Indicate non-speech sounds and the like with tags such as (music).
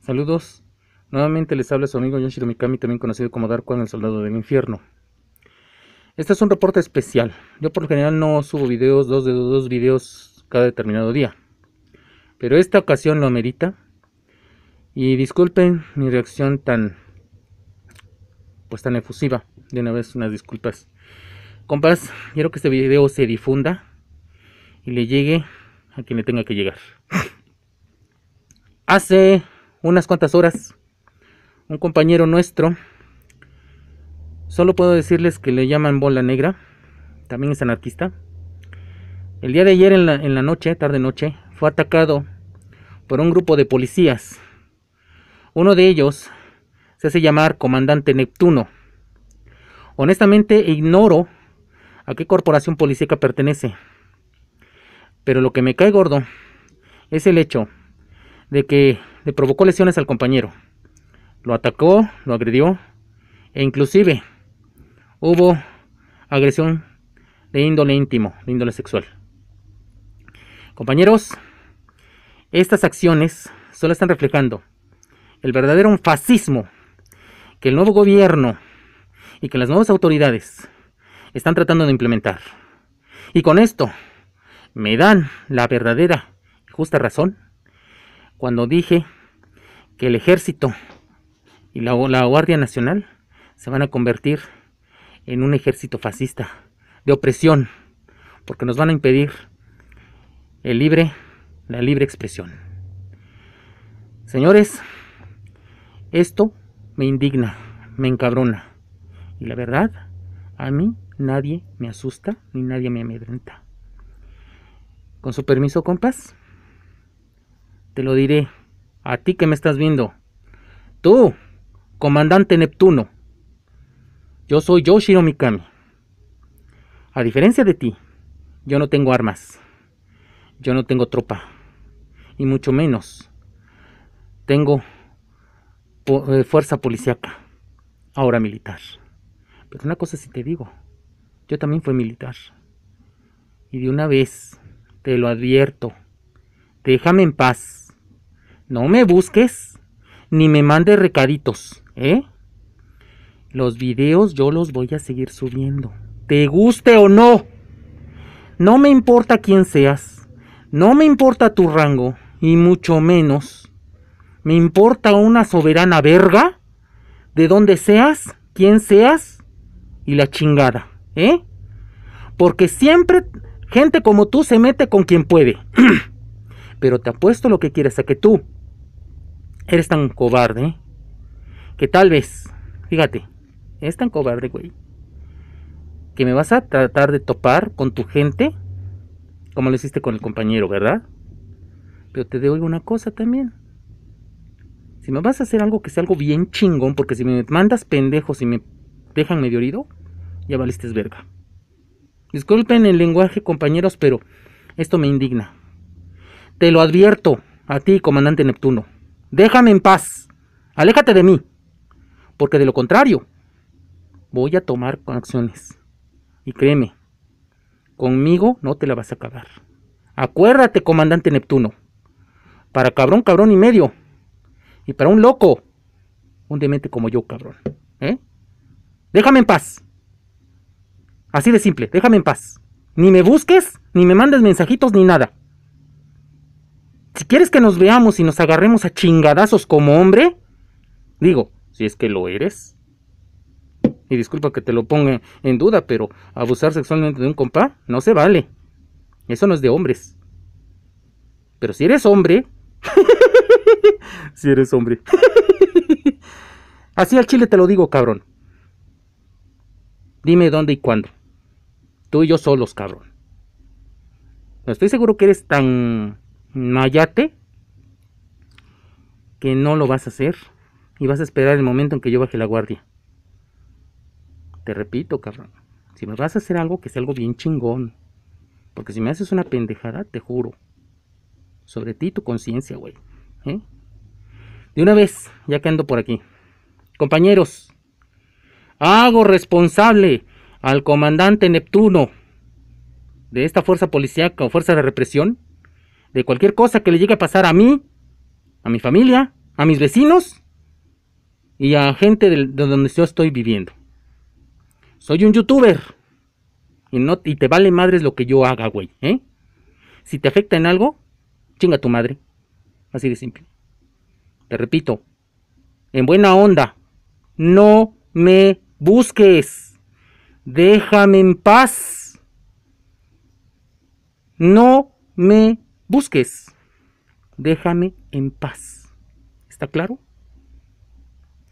Saludos. Nuevamente les habla su amigo Yoshiro Mikami, también conocido como Dark el soldado del infierno. Este es un reporte especial. Yo por lo general no subo videos, dos de dos videos cada determinado día. Pero esta ocasión lo amerita. Y disculpen mi reacción tan pues tan efusiva. De una vez unas disculpas. Compas, quiero que este video se difunda y le llegue a quien le tenga que llegar. (laughs) Hace unas cuantas horas, un compañero nuestro, solo puedo decirles que le llaman bola negra, también es anarquista. El día de ayer en la, en la noche, tarde noche, fue atacado por un grupo de policías. Uno de ellos se hace llamar Comandante Neptuno. Honestamente ignoro a qué corporación policíaca pertenece. Pero lo que me cae gordo es el hecho de que le provocó lesiones al compañero. Lo atacó, lo agredió e inclusive hubo agresión de índole íntimo, de índole sexual. Compañeros, estas acciones solo están reflejando el verdadero fascismo que el nuevo gobierno y que las nuevas autoridades están tratando de implementar. Y con esto me dan la verdadera y justa razón cuando dije que el ejército y la, Guardia Nacional se van a convertir en un ejército fascista, de opresión, porque nos van a impedir el libre, la libre expresión. Señores, esto me indigna, me encabrona. Y la verdad, a mí nadie me asusta ni nadie me amedrenta. Con su permiso, compas, te lo diré a ti que me estás viendo. Tú, comandante Neptuno. Yo soy Yoshiro Mikami. A diferencia de ti, yo no tengo armas. Yo no tengo tropa. Y mucho menos tengo eh, fuerza policíaca. Ahora militar. Pero una cosa sí te digo. Yo también fui militar. Y de una vez, te lo advierto, déjame en paz. No me busques, ni me mandes recaditos, ¿eh? Los videos yo los voy a seguir subiendo. Te guste o no. No me importa quién seas. No me importa tu rango. Y mucho menos. Me importa una soberana verga. De donde seas, quién seas. Y la chingada. ¿eh? Porque siempre gente como tú se mete con quien puede. (clears throat) Pero te apuesto lo que quieres a que tú eres tan cobarde que tal vez, fíjate, es tan cobarde, güey, que me vas a tratar de topar con tu gente como lo hiciste con el compañero, ¿verdad? Pero te digo una cosa también. Si me vas a hacer algo que sea algo bien chingón, porque si me mandas pendejos y me dejan medio herido, ya valiste verga. Disculpen el lenguaje, compañeros, pero esto me indigna. Te lo advierto, a ti, comandante Neptuno. Déjame en paz. Aléjate de mí. Porque de lo contrario, voy a tomar acciones. Y créeme, conmigo no te la vas a acabar. Acuérdate, comandante Neptuno. Para cabrón, cabrón y medio. Y para un loco, un demente como yo, cabrón. ¿Eh? Déjame en paz. Así de simple, déjame en paz. Ni me busques, ni me mandes mensajitos, ni nada. Si quieres que nos veamos y nos agarremos a chingadazos como hombre, digo, si es que lo eres. Y disculpa que te lo ponga en duda, pero abusar sexualmente de un compa no se vale. Eso no es de hombres. Pero si eres hombre, (laughs) si eres hombre. (laughs) Así al chile te lo digo, cabrón. Dime dónde y cuándo. Tú y yo solos, cabrón. Estoy seguro que eres tan mayate que no lo vas a hacer y vas a esperar el momento en que yo baje la guardia. Te repito, cabrón. Si me vas a hacer algo, que sea algo bien chingón. Porque si me haces una pendejada, te juro. Sobre ti tu conciencia, güey. ¿eh? De una vez, ya que ando por aquí. Compañeros, hago responsable al comandante Neptuno de esta fuerza policíaca o fuerza de represión, de cualquier cosa que le llegue a pasar a mí, a mi familia a mis vecinos y a gente de, donde yo estoy viviendo. Soy un youtuber. Y, no, y te vale madres lo que yo haga, güey. ¿eh? Si te afecta en algo, chinga tu madre. Así de simple. Te repito, en buena onda, no me busques. Déjame en paz. No me busques. Déjame en paz. ¿Está claro?